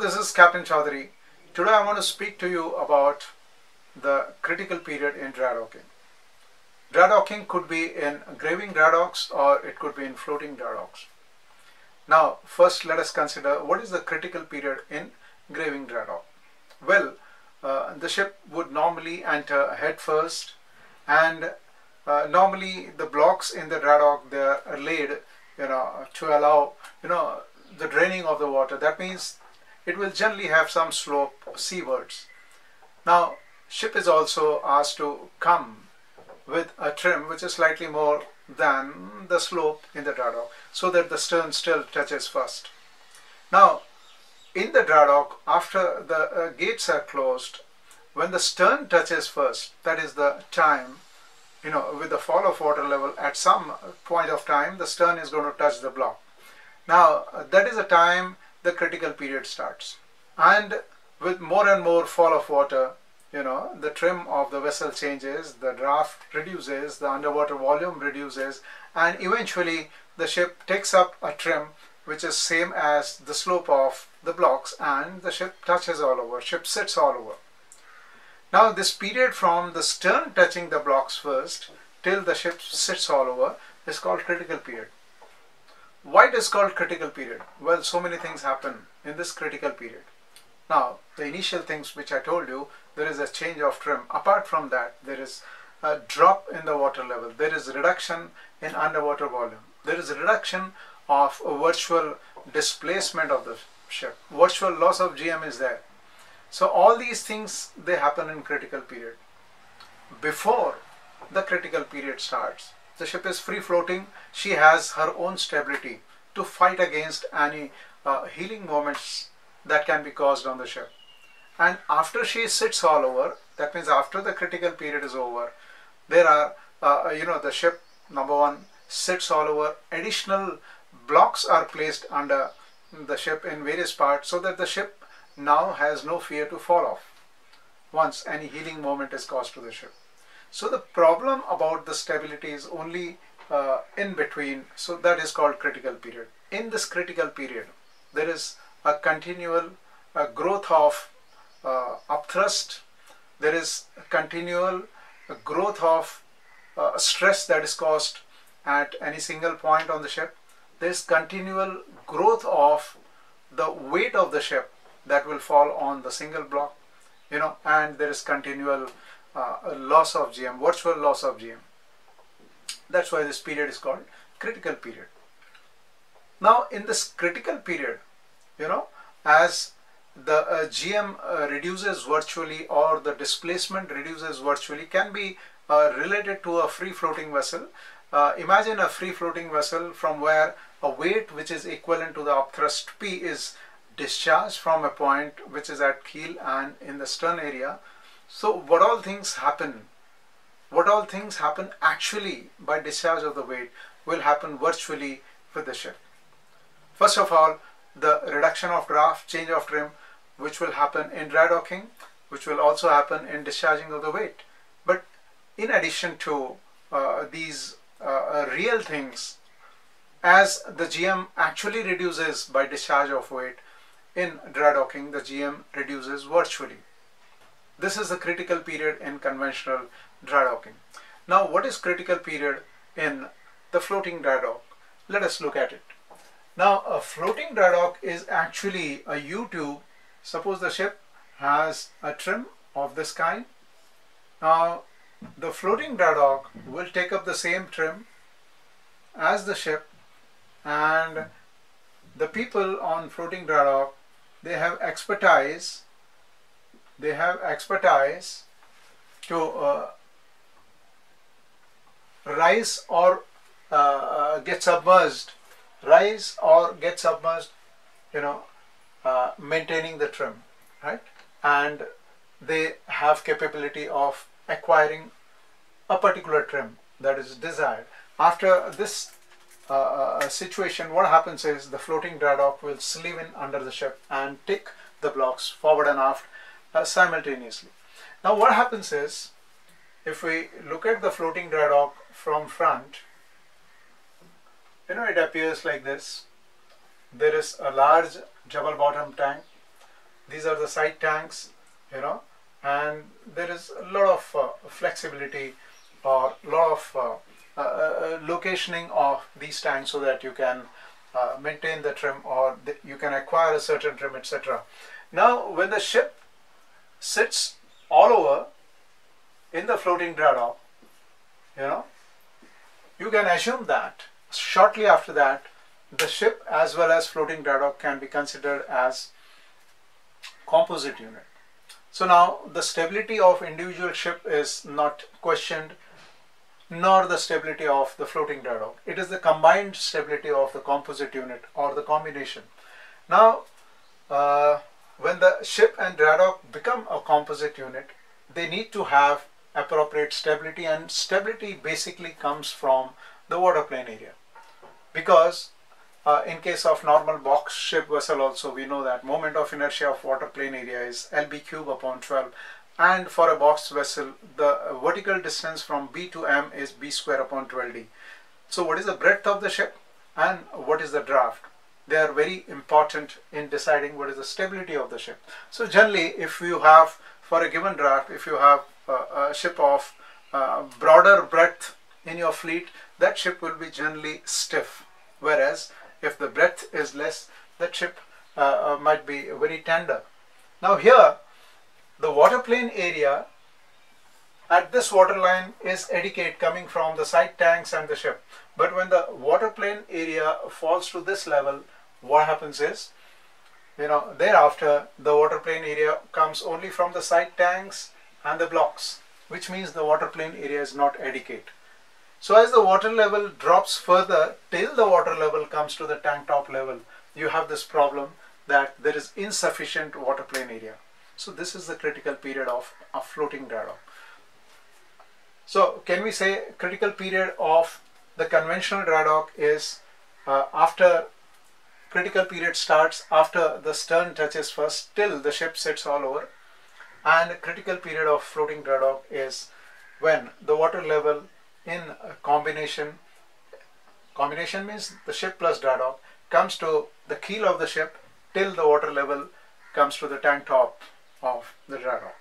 This is Captain Chaudhari. Today I want to speak to you about the critical period in dry docking. Dry docking could be in graving dry docks or it could be in floating dry docks. Now, first let us consider what is the critical period in graving dry dock. Well, uh, the ship would normally enter head first and uh, normally the blocks in the dry dock they are laid you know to allow you know the draining of the water that means it will generally have some slope seawards now ship is also asked to come with a trim which is slightly more than the slope in the dry dock so that the stern still touches first now in the dry dock after the uh, gates are closed when the stern touches first that is the time you know, with the fall of water level at some point of time, the stern is going to touch the block. Now, that is the time the critical period starts. And with more and more fall of water, you know, the trim of the vessel changes, the draft reduces, the underwater volume reduces, and eventually the ship takes up a trim which is same as the slope of the blocks and the ship touches all over, ship sits all over. Now this period from the stern touching the blocks first till the ship sits all over is called critical period. Why it is called critical period? Well, so many things happen in this critical period. Now, the initial things which I told you, there is a change of trim. Apart from that, there is a drop in the water level. There is reduction in underwater volume. There is a reduction of virtual displacement of the ship. Virtual loss of GM is there. So all these things they happen in critical period. Before the critical period starts, the ship is free floating. She has her own stability to fight against any uh, heeling moments that can be caused on the ship. And after she sits all over, that means after the critical period is over, there are, uh, you know, the ship number one sits all over. Additional blocks are placed under the ship in various parts so that the ship now has no fear to fall off once any heeling moment is caused to the ship. So the problem about the stability is only uh, in between, so that is called critical period. In this critical period, there is a continual uh, growth of uh, upthrust, there is a continual growth of uh, stress that is caused at any single point on the ship. There is continual growth of the weight of the ship that will fall on the single block you know and there is continual uh, loss of GM virtual loss of GM that's why this period is called critical period. Now in this critical period you know as the uh, GM uh, reduces virtually or the displacement reduces virtually can be uh, related to a free floating vessel. Uh, imagine a free floating vessel from where a weight which is equivalent to the upthrust P is discharged from a point which is at keel and in the stern area. So what all things happen, what all things happen actually by discharge of the weight will happen virtually with the ship. First of all, the reduction of draft, change of trim, which will happen in dry docking, which will also happen in discharging of the weight. But in addition to uh, these uh, real things, as the GM actually reduces by discharge of weight, in dry docking, the GM reduces virtually. This is the critical period in conventional dry docking. Now, what is critical period in the floating dry dock? Let us look at it. Now, a floating dry dock is actually a U-tube. Suppose the ship has a trim of this kind. Now, the floating dry dock will take up the same trim as the ship and the people on floating dry dock they have expertise they have expertise to uh, rise or uh, uh, get submerged rise or get submerged you know uh, maintaining the trim right? And they have capability of acquiring a particular trim that is desired. After this uh, uh situation, what happens is the floating dry dock will sleeve in under the ship and take the blocks forward and aft uh, simultaneously. Now what happens is, if we look at the floating dry dock from front, you know it appears like this. There is a large double bottom tank these are the side tanks you know and there is a lot of uh, flexibility or a lot of uh, uh, uh, locationing of these tanks so that you can uh, maintain the trim or the, you can acquire a certain trim etc now when the ship sits all over in the floating dry dock you know you can assume that shortly after that the ship as well as floating dry dock can be considered as composite unit. So now the stability of individual ship is not questioned nor the stability of the floating dry dock. It is the combined stability of the composite unit or the combination. Now uh, when the ship and dock become a composite unit they need to have appropriate stability and stability basically comes from the water plane area. Because uh, in case of normal box ship vessel also we know that moment of inertia of water plane area is lb cube upon 12 and for a box vessel the vertical distance from b to m is b square upon 12d so what is the breadth of the ship and what is the draft they are very important in deciding what is the stability of the ship. So generally if you have for a given draft if you have a ship of uh, broader breadth in your fleet that ship will be generally stiff. Whereas if the breadth is less that ship uh, uh, might be very tender. Now here the water plane area at this water line is adequate coming from the side tanks and the ship. But when the water plane area falls to this level what happens is you know thereafter the water plane area comes only from the side tanks and the blocks which means the water plane area is not adequate. So as the water level drops further till the water level comes to the tank top level you have this problem that there is insufficient water plane area. So this is the critical period of a floating dock. So can we say critical period of the conventional dock is uh, after critical period starts after the stern touches first till the ship sits all over and critical period of floating dry dock is when the water level in combination combination means the ship plus dry dock comes to the keel of the ship till the water level comes to the tank top of the dry dock.